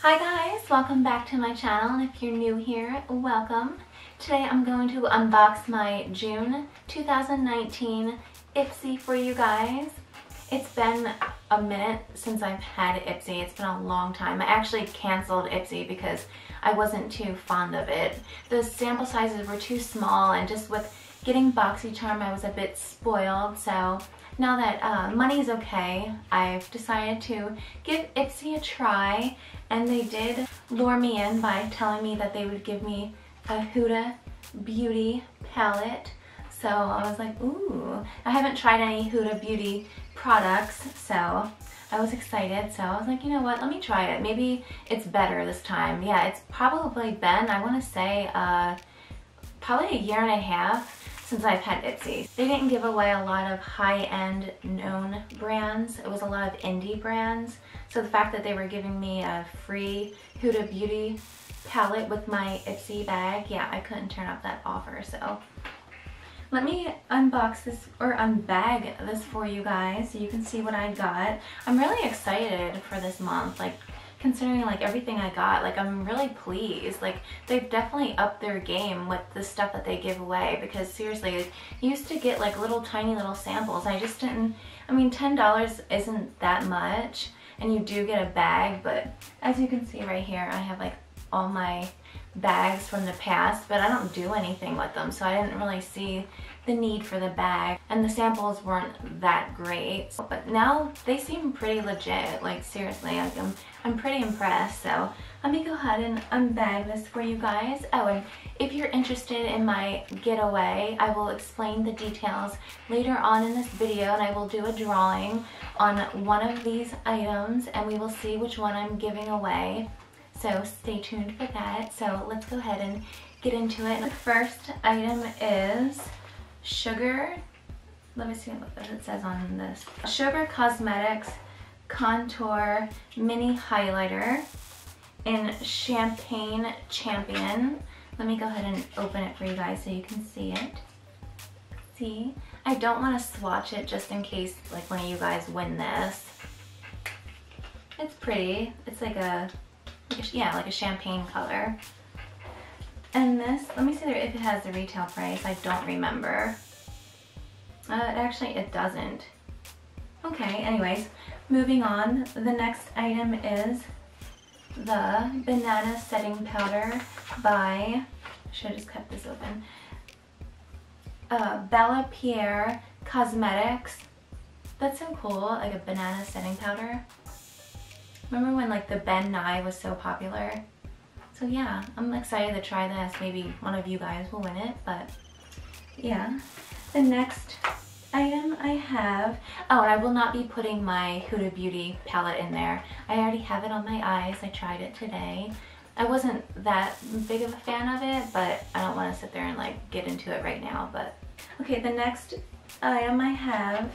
Hi guys, welcome back to my channel if you're new here, welcome. Today I'm going to unbox my June 2019 Ipsy for you guys. It's been a minute since I've had Ipsy. It's been a long time. I actually canceled Ipsy because I wasn't too fond of it. The sample sizes were too small and just with getting BoxyCharm I was a bit spoiled so now that uh, money's okay, I've decided to give Ipsy a try and they did lure me in by telling me that they would give me a Huda Beauty palette. So I was like, ooh, I haven't tried any Huda Beauty products, so I was excited. So I was like, you know what, let me try it. Maybe it's better this time. Yeah, it's probably been, I wanna say, uh, probably a year and a half since I've had Ipsy. They didn't give away a lot of high-end known brands. It was a lot of indie brands. So the fact that they were giving me a free Huda Beauty palette with my Ipsy bag, yeah, I couldn't turn up that offer. So let me unbox this or unbag this for you guys so you can see what I got. I'm really excited for this month. Like considering like everything I got. Like I'm really pleased. Like they've definitely upped their game with the stuff that they give away because seriously, like, used to get like little tiny little samples. I just didn't, I mean $10 isn't that much and you do get a bag but as you can see right here I have like all my bags from the past but I don't do anything with them so I didn't really see the need for the bag. And the samples weren't that great but now they seem pretty legit like seriously like I'm, I'm pretty impressed so let me go ahead and unbag this for you guys. Oh and if you're interested in my getaway I will explain the details later on in this video and I will do a drawing on one of these items and we will see which one I'm giving away so stay tuned for that so let's go ahead and get into it the first item is Sugar, let me see what it says on this. Sugar Cosmetics Contour Mini Highlighter in Champagne Champion. Let me go ahead and open it for you guys so you can see it. See? I don't want to swatch it just in case like one of you guys win this. It's pretty. It's like a, like a yeah, like a champagne color. And this, let me see if it has the retail price. I don't remember. Uh, actually, it doesn't. Okay, anyways, moving on. The next item is the Banana Setting Powder by, should I just cut this open? Uh, Bella Pierre Cosmetics. That's so cool, like a banana setting powder. Remember when like the Ben Nye was so popular? So yeah, I'm excited to try this. Maybe one of you guys will win it, but yeah. The next item I have, oh, I will not be putting my Huda Beauty palette in there. I already have it on my eyes. I tried it today. I wasn't that big of a fan of it, but I don't want to sit there and like get into it right now. But okay, the next item I have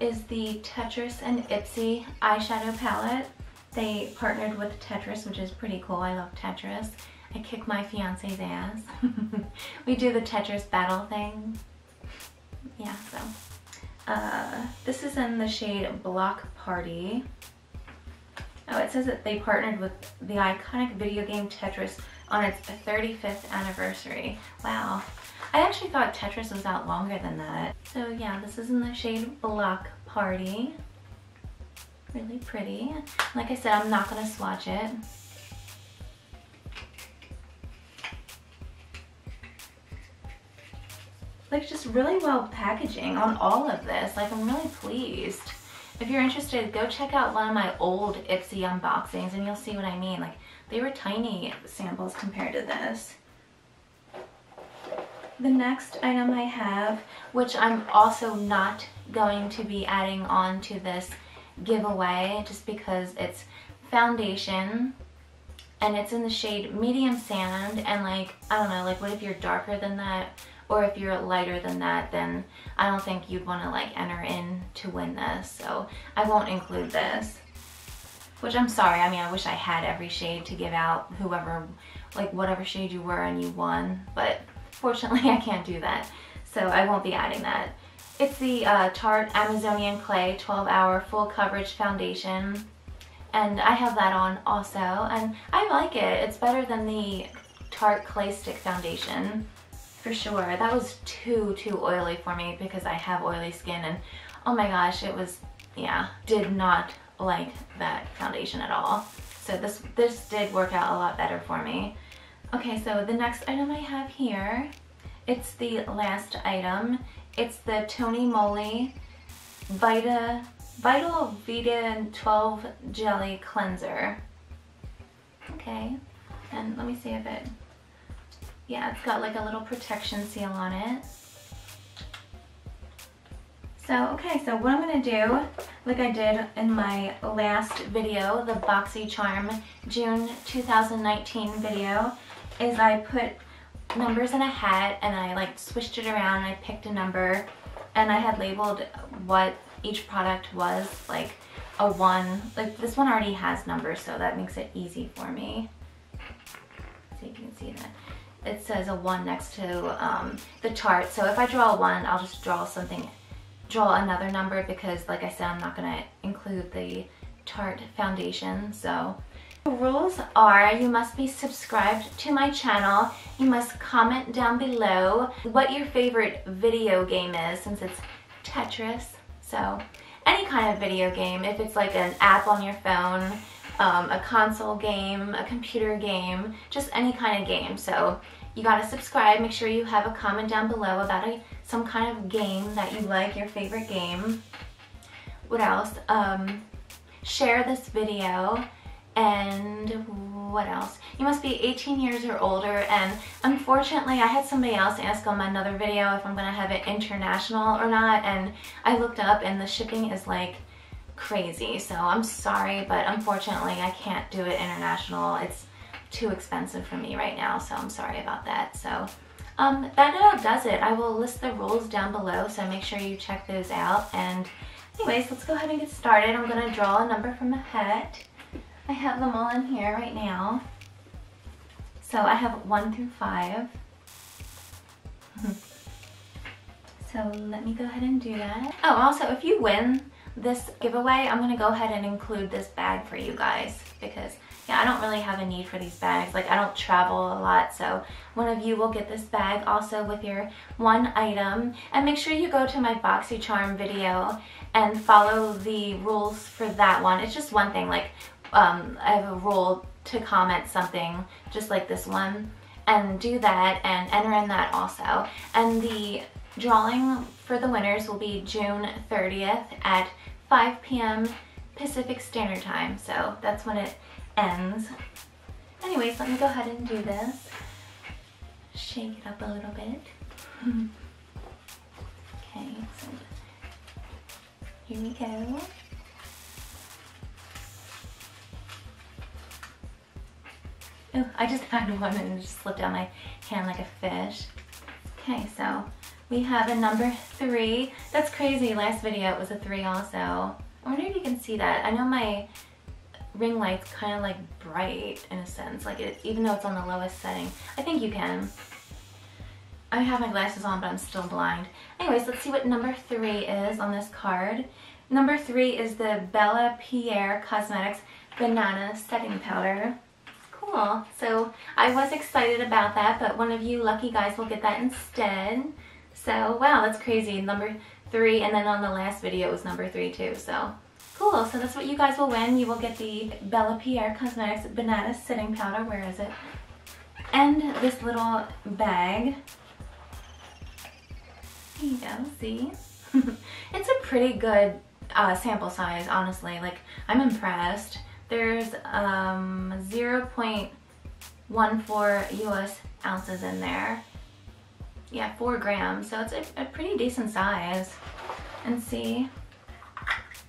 is the Tetris and Ipsy eyeshadow palette. They partnered with Tetris, which is pretty cool. I love Tetris. I kick my fiance's ass. we do the Tetris battle thing. Yeah, so. Uh, this is in the shade Block Party. Oh, it says that they partnered with the iconic video game Tetris on its 35th anniversary. Wow. I actually thought Tetris was out longer than that. So yeah, this is in the shade Block Party really pretty. Like I said, I'm not gonna swatch it. Like just really well packaging on all of this. Like I'm really pleased. If you're interested, go check out one of my old Ipsy unboxings and you'll see what I mean. Like they were tiny samples compared to this. The next item I have, which I'm also not going to be adding on to this giveaway just because it's foundation and it's in the shade medium sand and like I don't know like what if you're darker than that or if you're lighter than that then I don't think you'd want to like enter in to win this so I won't include this. Which I'm sorry I mean I wish I had every shade to give out whoever like whatever shade you were and you won but fortunately I can't do that so I won't be adding that it's the uh, Tarte Amazonian Clay 12 Hour Full Coverage Foundation. and I have that on also and I like it. It's better than the Tarte Clay Stick Foundation for sure. That was too, too oily for me because I have oily skin and oh my gosh, it was, yeah, did not like that foundation at all. So this, this did work out a lot better for me. Okay, so the next item I have here, it's the last item. It's the Tony Moly Vita, Vital Vita 12 Jelly Cleanser. Okay, and let me see if it, yeah, it's got like a little protection seal on it. So, okay, so what I'm gonna do, like I did in my last video, the BoxyCharm June 2019 video, is I put numbers in a hat and I like switched it around and I picked a number and I had labeled what each product was, like a one, like this one already has numbers so that makes it easy for me. So you can see that. It says a one next to um, the chart. So if I draw a one, I'll just draw something draw another number because like I said, I'm not gonna include the Tarte foundation. So rules are you must be subscribed to my channel. You must comment down below what your favorite video game is since it's Tetris. So any kind of video game, if it's like an app on your phone, um, a console game, a computer game, just any kind of game. So you gotta subscribe. Make sure you have a comment down below about a, some kind of game that you like, your favorite game. What else? Um, share this video and what else? You must be 18 years or older and unfortunately I had somebody else ask on my another video if I'm gonna have it international or not and I looked up and the shipping is like crazy so I'm sorry but unfortunately I can't do it international. It's too expensive for me right now, so I'm sorry about that. So um, that about does it. I will list the rules down below, so make sure you check those out. And anyways, let's go ahead and get started. I'm gonna draw a number from the hat. I have them all in here right now. So I have one through five. so let me go ahead and do that. Oh, also, if you win this giveaway, I'm gonna go ahead and include this bag for you guys because yeah, I don't really have a need for these bags. Like I don't travel a lot, so one of you will get this bag also with your one item. And make sure you go to my BoxyCharm video and follow the rules for that one. It's just one thing, like um, I have a rule to comment something just like this one and do that and enter in that also. And the drawing for the winners will be June 30th at 5 p.m. Pacific Standard Time. So that's when it ends. Anyways, let me go ahead and do this. Shake it up a little bit. okay, so here we go. I just had one and just slipped down my hand like a fish. Okay, so we have a number three. That's crazy. Last video it was a three also. I wonder if you can see that. I know my ring light's kind of like bright in a sense, like it, even though it's on the lowest setting. I think you can. I have my glasses on, but I'm still blind. Anyways, let's see what number three is on this card. Number three is the Bella Pierre Cosmetics Banana Setting Powder. Cool. So I was excited about that, but one of you lucky guys will get that instead. So wow, that's crazy. Number three, and then on the last video it was number three too. So Cool, so that's what you guys will win. You will get the Bella Pierre Cosmetics Banana Setting Powder. Where is it? And this little bag. Here you go, see? it's a pretty good uh, sample size, honestly. Like, I'm impressed. There's um, 0.14 US ounces in there. Yeah, four grams, so it's a, a pretty decent size. And see,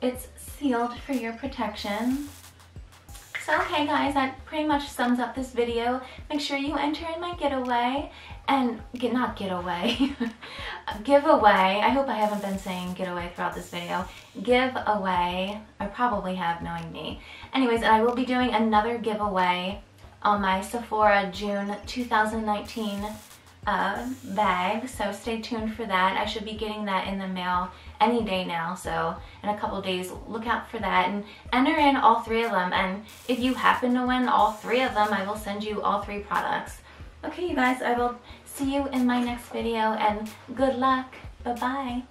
it's sealed for your protection. So okay guys, that pretty much sums up this video. Make sure you enter in my getaway and get not getaway, giveaway. I hope I haven't been saying getaway throughout this video. Giveaway, I probably have knowing me. Anyways, I will be doing another giveaway on my Sephora June 2019 uh, bag, so stay tuned for that. I should be getting that in the mail any day now, so in a couple days, look out for that and enter in all three of them. And if you happen to win all three of them, I will send you all three products. Okay, you guys, I will see you in my next video and good luck. Bye-bye.